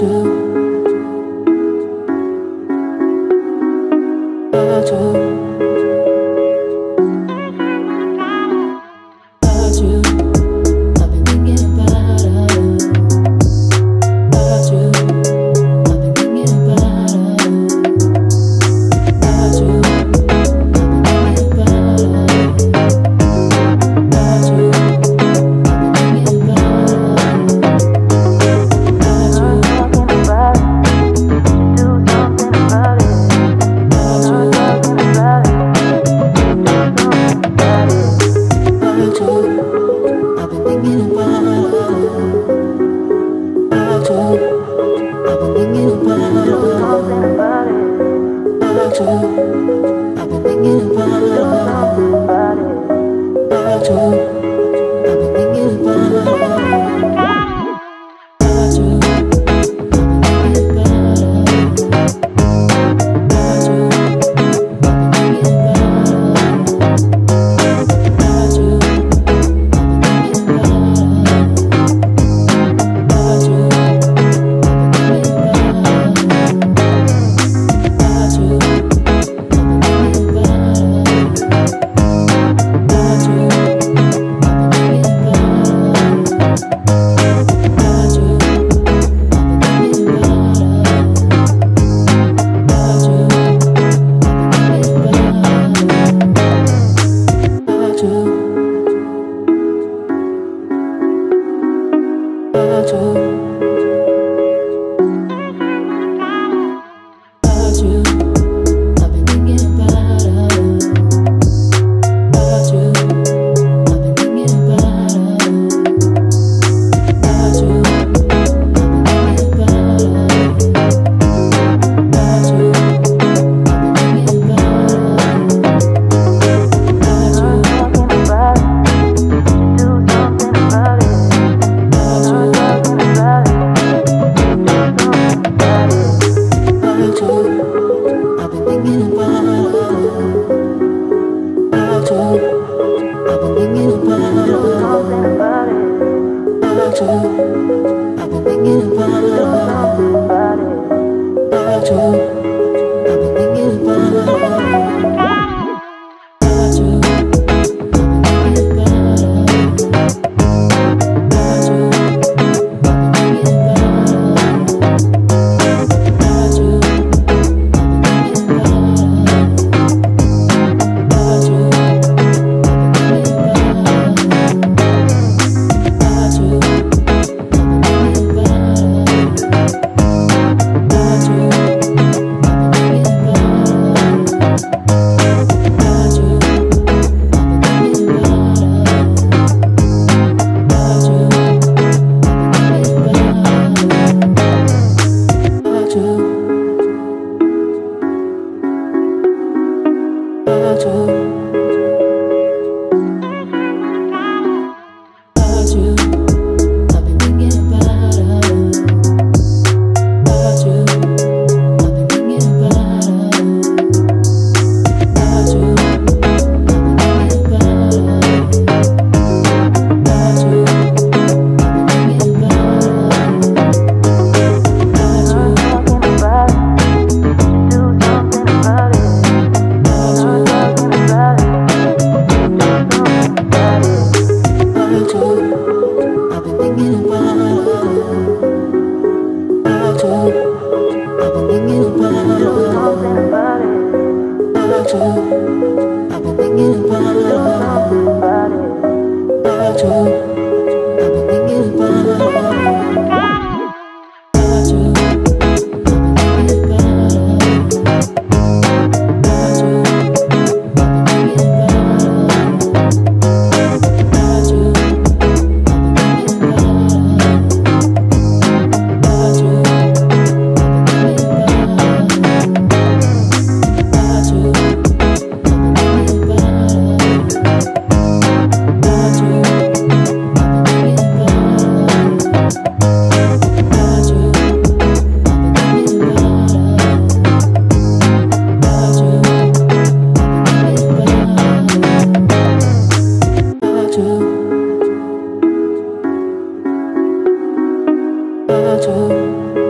do 着 I've been thinking about you. About you. I've been thinking about. About you. 着